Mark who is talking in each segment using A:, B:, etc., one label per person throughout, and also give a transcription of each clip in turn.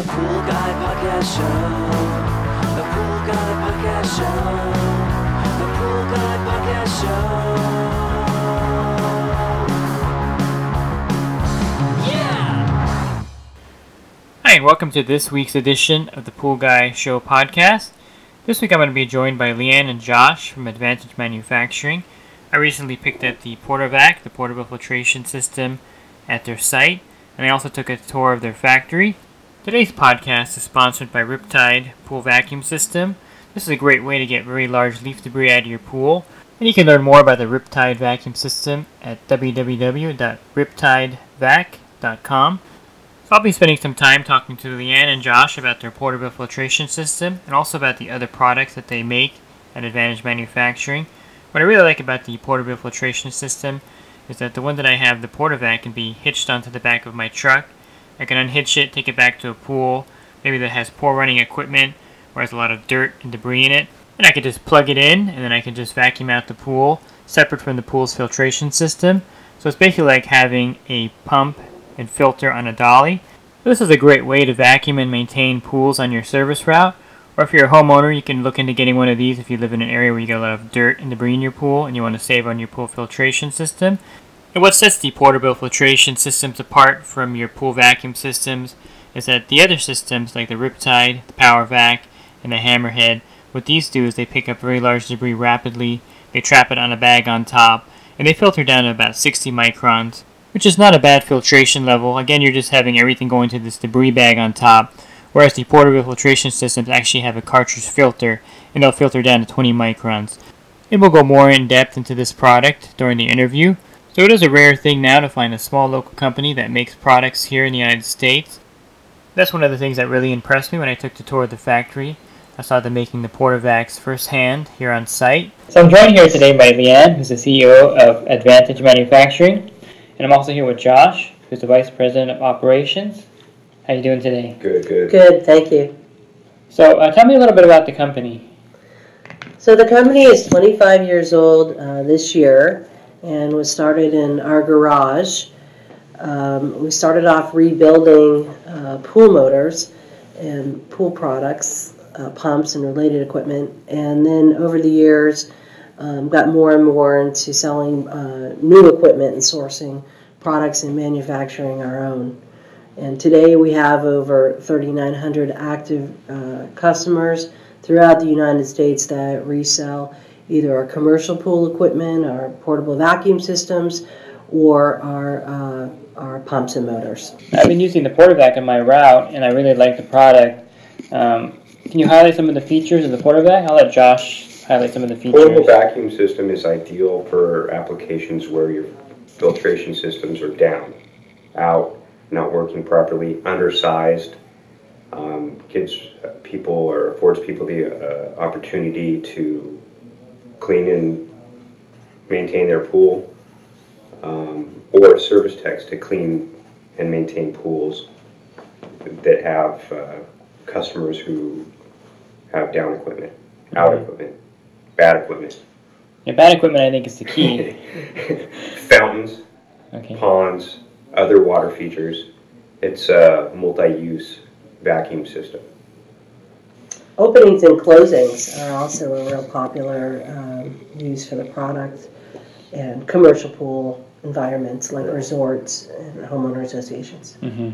A: The Pool Guy Podcast Show. The Pool Guy Podcast Show. The Pool Guy Podcast Show.
B: Hi, and welcome to this week's edition of the Pool Guy Show podcast. This week I'm going to be joined by Lyann and Josh from Advantage Manufacturing. I recently picked up the PortaVac, the portable filtration system, at their site, and I also took a tour of their factory. Today's podcast is sponsored by Riptide Pool Vacuum System. This is a great way to get very large leaf debris out of your pool, and you can learn more about the Riptide Vacuum System at www.riptidevac.com. So I'll be spending some time talking to Lyann and Josh about their portable filtration system and also about the other products that they make at Advantage Manufacturing. What I really like about the portable filtration system is that the one that I have, the PortaVac, can be hitched onto the back of my truck. I can unhitch it, take it back to a pool, maybe that has poor running equipment or has a lot of dirt and debris in it, and I can just plug it in and then I can just vacuum out the pool separate from the pool's filtration system. So it's basically like having a pump and filter on a dolly. This is a great way to vacuum and maintain pools on your service route. Or if you're a homeowner, you can look into getting one of these if you live in an area where you get a lot of dirt and debris in your pool and you want to save on your pool filtration system. And what sets the portable filtration systems apart from your pool vacuum systems is that the other systems like the Riptide, the PowerVac, and the Hammerhead, what these do is they pick up very large debris rapidly, they trap it on a bag on top, and they filter down to about 60 microns, which is not a bad filtration level. Again, you're just having everything going to this debris bag on top, whereas the portable filtration systems actually have a cartridge filter, and they'll filter down to 20 microns. And we'll go more in depth into this product during the interview. So it is a rare thing now to find a small local company that makes products here in the United States. That's one of the things that really impressed me when I took the tour of the factory. I saw them making the PortaVacs firsthand here on site. So I'm joined here today by Lyann, who's the CEO of Advantage Manufacturing, and I'm also here with Josh, who's the Vice President of Operations. How are you doing today?
C: Good, good.
D: Good, thank you.
B: So uh, tell me a little bit about the company.
D: So the company is 25 years old uh, this year and was started in our garage. Um, we started off rebuilding uh, pool motors and pool products, uh, pumps and related equipment, and then over the years um, got more and more into selling uh, new equipment and sourcing products and manufacturing our own. And today we have over 3,900 active uh, customers throughout the United States that resell either our commercial pool equipment, our portable vacuum systems, or our, uh, our pumps and motors.
B: I've been using the PortaVac in my route, and I really like the product. Um, can you highlight some of the features of the PortaVac? I'll let Josh highlight some of the features.
C: Portable vacuum system is ideal for applications where your filtration systems are down, out, not working properly, undersized. Um, gives people or affords people the uh, opportunity to clean and maintain their pool, um, or service techs to clean and maintain pools that have uh, customers who have down equipment, out equipment, bad equipment,
B: Yeah, bad equipment, I think, is the key.
C: fountains,
B: Okay.
C: ponds, other water features. It's a multi-use vacuum system.
D: Openings and closings are also a real popular um, use for the product, and commercial pool environments like resorts and homeowner associations.
B: hmm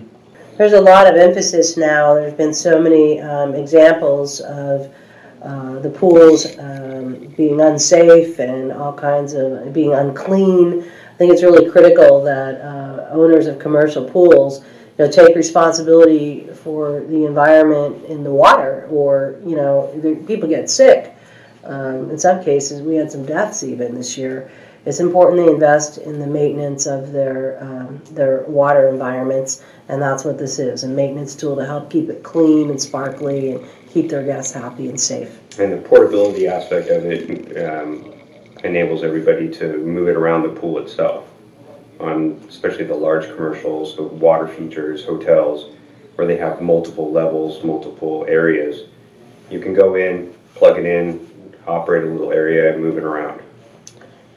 D: There's a lot of emphasis now. There's been so many um, examples of uh, the pools um, being unsafe and all kinds of being unclean. I think it's really critical that uh, owners of commercial pools you know, take responsibility for the environment in the water, or you know, people get sick. Um, in some cases, we had some deaths even this year. It's important they invest in the maintenance of their um, their water environments, and that's what this is a maintenance tool to help keep it clean and sparkly and keep their guests happy and safe.
C: And the portability aspect of it um, enables everybody to move it around the pool itself. On especially the large commercials, the water features, hotels, where they have multiple levels, multiple areas. You can go in, plug it in, operate a little area, and move it around.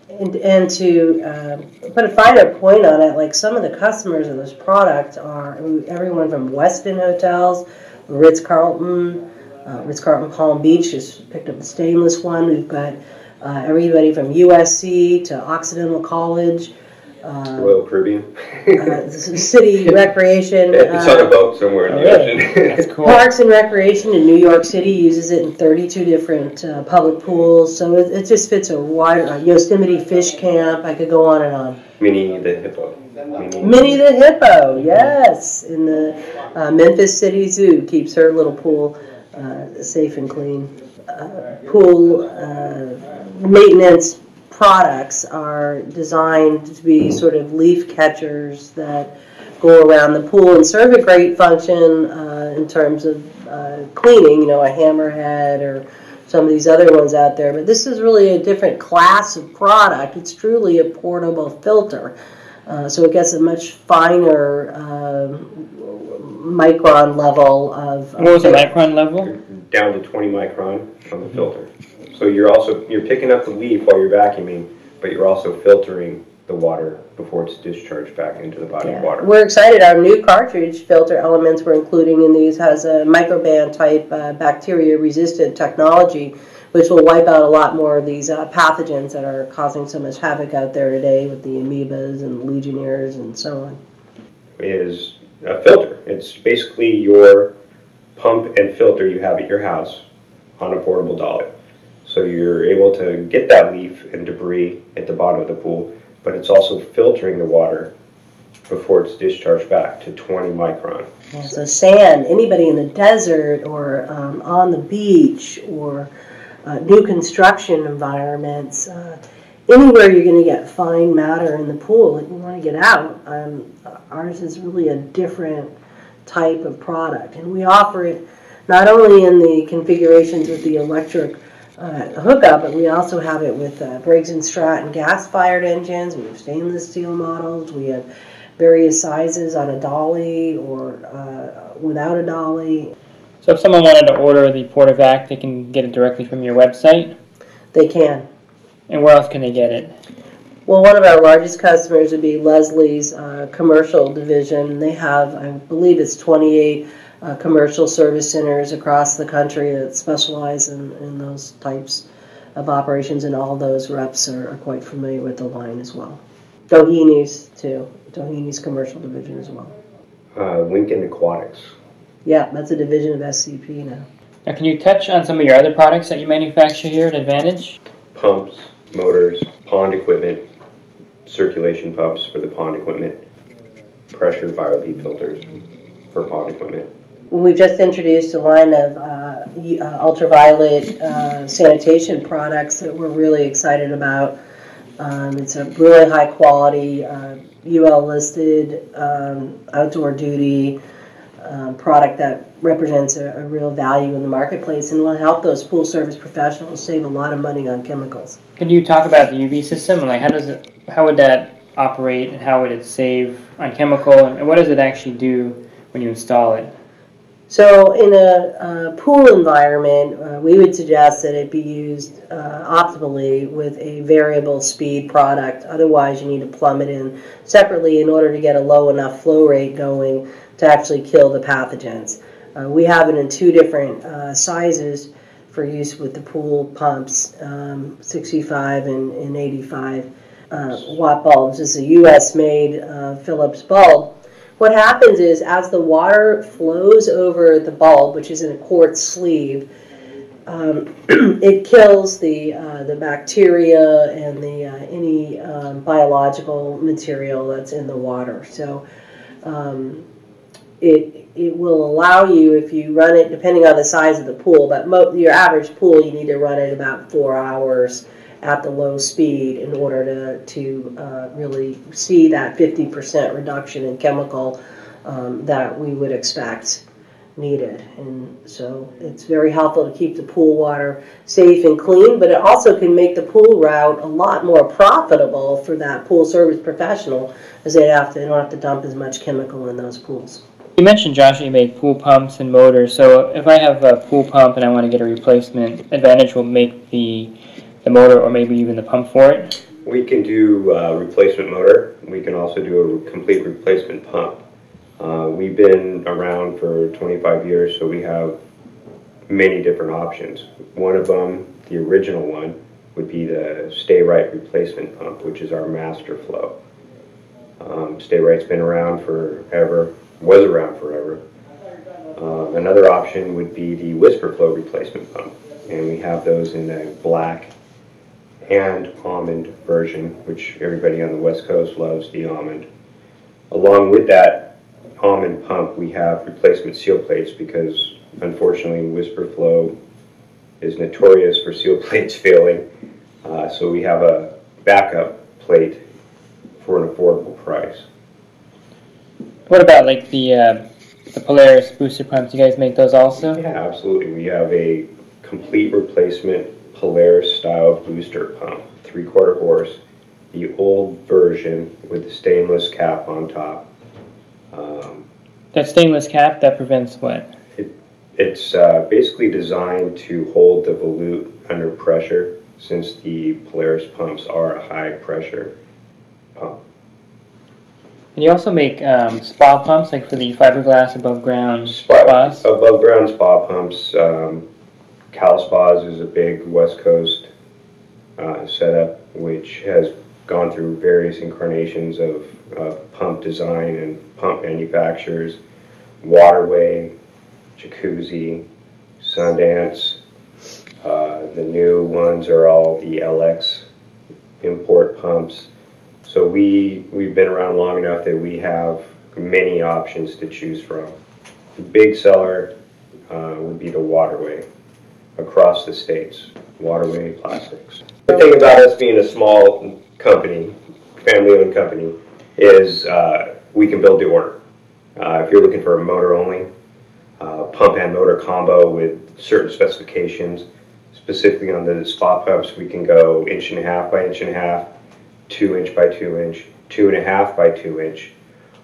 D: and, and to um, put a finer point on it, like some of the customers of this product are everyone from Westin Hotels, Ritz Carlton, uh, Ritz Carlton Palm Beach just picked up the stainless one. We've got uh, everybody from USC to Occidental College, uh,
C: Royal Caribbean.
D: uh, City Recreation.
C: It's on a
D: uh,
C: boat somewhere in the
B: Oh,
C: ocean.
B: That's cool.
D: Parks and Recreation in New York City uses it in 32 different uh, public pools, so it, it just fits a wide. Uh, Yosemite Fish Camp, I could go on and on.
C: Minnie the hippo. Minnie.
D: Minnie the Hippo, yes, in the uh, Memphis City Zoo keeps her little pool uh, safe and clean. Uh, pool uh, maintenance products are designed to be sort of leaf catchers that go around the pool and serve a great function uh, in terms of uh, cleaning, you know, a hammerhead or some of these other ones out there. But this is really a different class of product. It's truly a portable filter. Uh, so it gets a much finer um, micron level of.
B: What was the micron level?
C: Down to 20 micron on the filter. So you're also, you're picking up the leaf while you're vacuuming, but you're also filtering the water before it's discharged back into the body
D: Yeah.
C: of water.
D: We're excited. Our new cartridge filter elements we're including in these has a Microban type uh, bacteria resistant technology, which will wipe out a lot more of these uh, pathogens that are causing so much havoc out there today with the amoebas and legionnaires and so on.
C: is a filter. It's basically your pump and filter you have at your house on a portable dolly. So you're able to get that leaf and debris at the bottom of the pool, but it's also filtering the water before it's discharged back to 20 micron.
D: Yeah, so sand, anybody in the desert or um, on the beach or uh, new construction environments, uh, anywhere you're going to get fine matter in the pool that you want to get out. Um, ours is really a different type of product, and we offer it not only in the configurations with the electric uh, hookup, but we also have it with uh, Briggs and Stratton gas-fired engines. We have stainless steel models. We have various sizes on a dolly or uh, without a dolly.
B: So if someone wanted to order the Portavac, they can get it directly from your website.
D: They can.
B: And where else can they get it?
D: Well, one of our largest customers would be Leslie's uh, commercial division. They have, I believe, it's 28 uh, commercial service centers across the country that specialize in, in those types of operations, and all those reps are, are quite familiar with the line as well. Doheny's too. Doheny's commercial division as well.
C: Uh, Lincoln Aquatics.
D: Yeah, that's a division of SCP now.
B: Now, can you touch on some of your other products that you manufacture here at Advantage?
C: Pumps, motors, pond equipment, circulation pumps for the pond equipment, pressure BioB filters for pond equipment.
D: We've just introduced a line of uh, uh, ultraviolet uh, sanitation products that we're really excited about. Um, it's a really high quality, uh, UL listed, um, outdoor duty um, product that represents a, a real value in the marketplace and will help those pool service professionals save a lot of money on chemicals.
B: Could you talk about the UV system? Like, how does it? How would that operate, and how would it save on chemical, and what does it actually do when you install it?
D: So, in a uh, pool environment, uh, we would suggest that it be used uh, optimally with a variable speed product. Otherwise, you need to plumb it in separately in order to get a low enough flow rate going to actually kill the pathogens. Uh, we have it in two different uh, sizes for use with the pool pumps um, 65 and, and 85 uh, watt bulbs. This is a US made uh, Philips bulb. What happens is, as the water flows over the bulb, which is in a quartz sleeve, um, it kills the uh, the bacteria and the uh, any um, biological material that's in the water. So um, it it will allow you if you run it depending on the size of the pool. But your average pool, you need to run it about four hours at the low speed in order to to uh, really see that 50% reduction in chemical um, that we would expect needed. And so it's very helpful to keep the pool water safe and clean, but it also can make the pool route a lot more profitable for that pool service professional as they have to they don't have to dump as much chemical in those pools.
B: You mentioned, Josh, you make pool pumps and motors. So if I have a pool pump and I want to get a replacement, Advantage will make the the motor or maybe even the pump for it.
C: We can do uh, replacement motor. We can also do a complete replacement pump. Uh, we've been around for 25 years, so we have many different options. One of them, the original one, would be the Sta-Rite replacement pump, which is our master flow. Um, Sta-Rite's been around forever, was around forever. Uh, another option would be the WhisperFlo replacement pump, and we have those in the black and almond version, which everybody on the West Coast loves the almond. Along with that almond pump, we have replacement seal plates because unfortunately WhisperFlo is notorious for seal plates failing. Uh, so we have a backup plate for an affordable price.
B: What about like the uh, the Polaris booster pumps? You guys make those also?
C: Yeah, absolutely. We have a complete replacement Polaris style booster pump, three quarter horse, the old version with the stainless cap on top. Um,
B: That stainless cap that prevents what?
C: It's uh, basically designed to hold the volute under pressure since the Polaris pumps are a high pressure pump.
B: And you also make um, spa pumps, like for the fiberglass above ground
C: Spa,
B: spas.
C: above ground spa pumps, um, Cal Spas is a big West Coast uh, setup which has gone through various incarnations of, of pump design and pump manufacturers, Waterway, Jacuzzi, Sundance. Uh, the new ones are all the LX import pumps. So we, we've been around long enough that we have many options to choose from. The big seller uh, would be the Waterway across the states, Waterway Plastics. The thing about us being a small company, family-owned company, is uh, we can build the order. Uh, if you're looking for a motor only, uh, pump and motor combo with certain specifications, specifically on the spot pumps, we can go inch and a half by inch and a half, two inch by two inch, two and a half by two inch,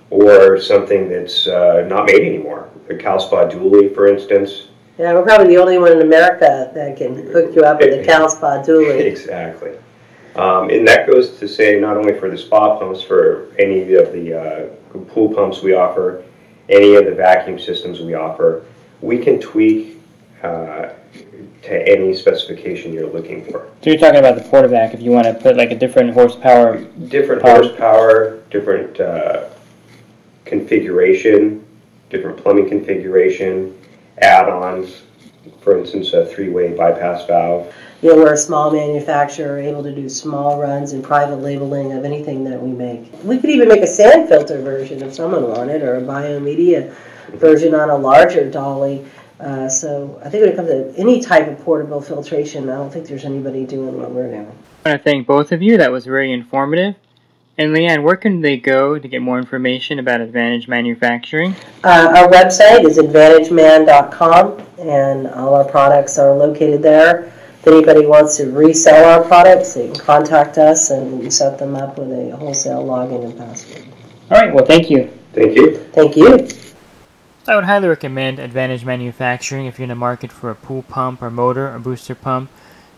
C: or something that's uh, not made anymore. The CalSpa Dually, for instance,
D: Yeah, we're probably the only one in America that can hook you up with a CalSpa dually.
C: Exactly. Um, and that goes to say not only for the spa pumps, for any of the uh, pool pumps we offer, any of the vacuum systems we offer, we can tweak uh, to any specification you're looking for.
B: So you're talking about the Portavac if you want to put like a different horsepower.
C: Different
B: Power.
C: horsepower, different uh, configuration, different plumbing configuration, add-ons. For instance, a three-way bypass valve.
D: You know, we're a small manufacturer, able to do small runs and private labeling of anything that we make. We could even make a sand filter version if someone wanted, or a biomedia version on a larger dolly. Uh, so I think when it comes to any type of portable filtration, I don't think there's anybody doing what we're doing.
B: I want to thank both of you. That was very informative. And Lyann, where can they go to get more information about Advantage Manufacturing?
D: Uh, our website is advantageman.com, and all our products are located there. If anybody wants to resell our products, they can contact us and we set them up with a wholesale login and password.
B: All right. Well, thank you.
C: Thank you.
D: Thank you.
B: I would highly recommend Advantage Manufacturing if you're in the market for a pool pump or motor or booster pump.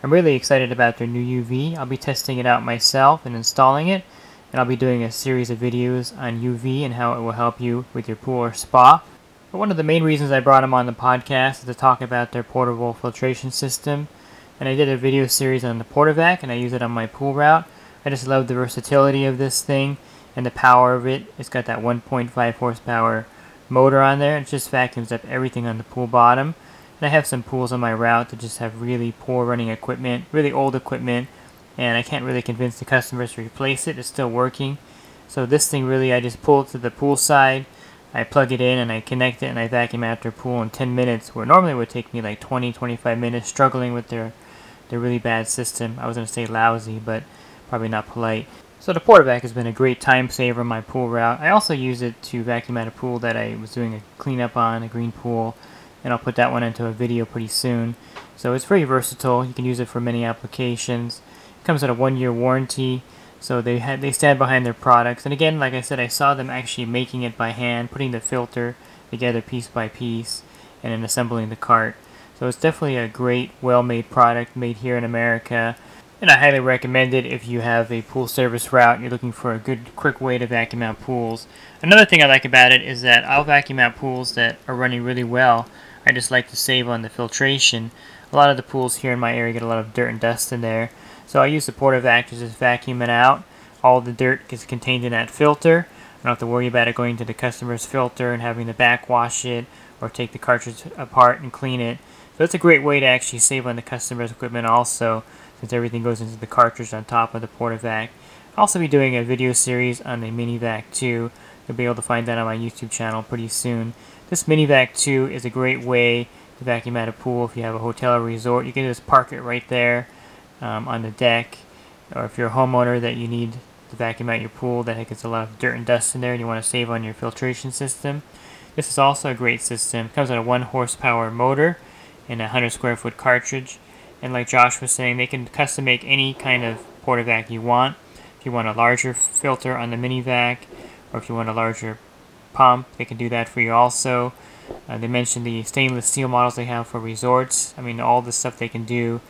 B: I'm really excited about their new UV. I'll be testing it out myself and installing it, and I'll be doing a series of videos on UV and how it will help you with your pool or spa. But one of the main reasons I brought them on the podcast is to talk about their portable filtration system. And I did a video series on the Portavac, and I use it on my pool route. I just love the versatility of this thing and the power of it. It's got that 1.5 horsepower motor on there. It just vacuums up everything on the pool bottom. And I have some pools on my route that just have really poor running equipment, really old equipment, and I can't really convince the customers to replace it. It's still working. So this thing really, I just pull it to the pool side, I plug it in, and I connect it, and I vacuum after pool in 10 minutes, where normally it would take me like 20, 25 minutes struggling with their, their really bad system. I was going to say lousy, but probably not polite. So the Portavac has been a great time saver on my pool route. I also use it to vacuum out a pool that I was doing a cleanup on, a green pool, and I'll put that one into a video pretty soon. So it's very versatile. You can use it for many applications. Comes with a one-year warranty, so they had they stand behind their products. And again, like I said, I saw them actually making it by hand, putting the filter together piece by piece, and then assembling the cart. So it's definitely a great, well-made product made here in America. and I highly recommend it if you have a pool service route and you're looking for a good, quick way to vacuum out pools. Another thing I like about it is that I'll vacuum out pools that are running really well. I just like to save on the filtration. A lot of the pools here in my area get a lot of dirt and dust in there, so I use the Portavac to just vacuum it out. All the dirt gets contained in that filter. I don't have to worry about it going to the customer's filter and having to backwash it or take the cartridge apart and clean it. So it's a great way to actually save on the customer's equipment also since everything goes into the cartridge on top of the Portavac. I'll also be doing a video series on the Minivac 2. You'll be able to find that on my YouTube channel pretty soon. This Minivac 2 is a great way to vacuum out a pool if you have a hotel or resort. You can just park it right there um, on the deck. Or if you're a homeowner that you need to vacuum out your pool that gets a lot of dirt and dust in there and you want to save on your filtration system. This is also a great system. It comes with a 1 horsepower motor and a 100 square foot cartridge. And like Josh was saying, they can custom make any kind of Portavac you want. If you want a larger filter on the mini vac, or if you want a larger pump, they can do that for you also. Uh, they mentioned the stainless steel models they have for resorts. I mean, all the stuff they can do.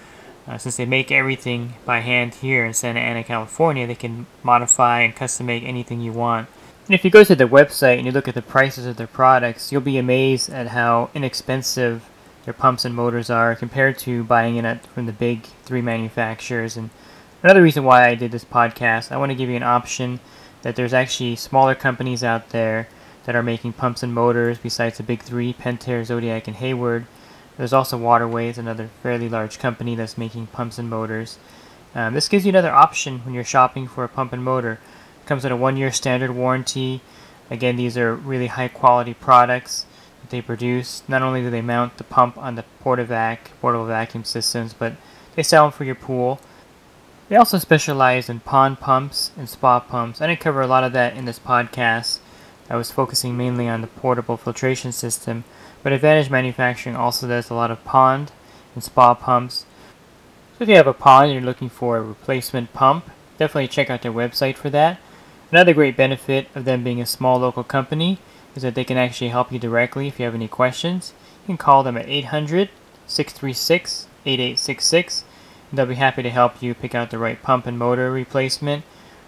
B: Uh, since they make everything by hand here in Santa Ana, California, they can modify and custom make anything you want. And if you go to their website and you look at the prices of their products, you'll be amazed at how inexpensive their pumps and motors are compared to buying it from the big three manufacturers. And another reason why I did this podcast, I want to give you an option that there's actually smaller companies out there that are making pumps and motors besides the big three, Pentair, Zodiac, and Hayward. There's also Waterways, another fairly large company that's making pumps and motors. Um, this gives you another option when you're shopping for a pump and motor. It comes with a one-year standard warranty. Again, these are really high-quality products that they produce. Not only do they mount the pump on the Portavac portable vacuum systems, but they sell them for your pool. They also specialize in pond pumps and spa pumps. I didn't cover a lot of that in this podcast. I was focusing mainly on the portable filtration system, but Advantage Manufacturing also does a lot of pond and spa pumps. So if you have a pond and you're looking for a replacement pump, definitely check out their website for that. Another great benefit of them being a small local company is that they can actually help you directly if you have any questions. You can call them at 800 636 8866 and they'll be happy to help you pick out the right pump and motor replacement.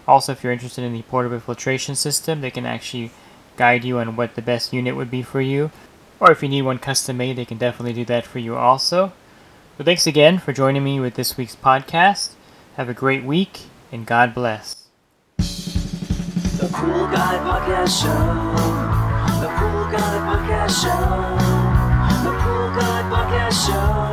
B: Also, if you're interested in the portable filtration system, they can actually guide you on what the best unit would be for you. Or if you need one custom made, they can definitely do that for you also. So thanks again for joining me with this week's podcast. Have a great week and God bless.
A: The Pool Guy Podcast Show. The Pool Guy Podcast Show. The Pool Guy Podcast Show.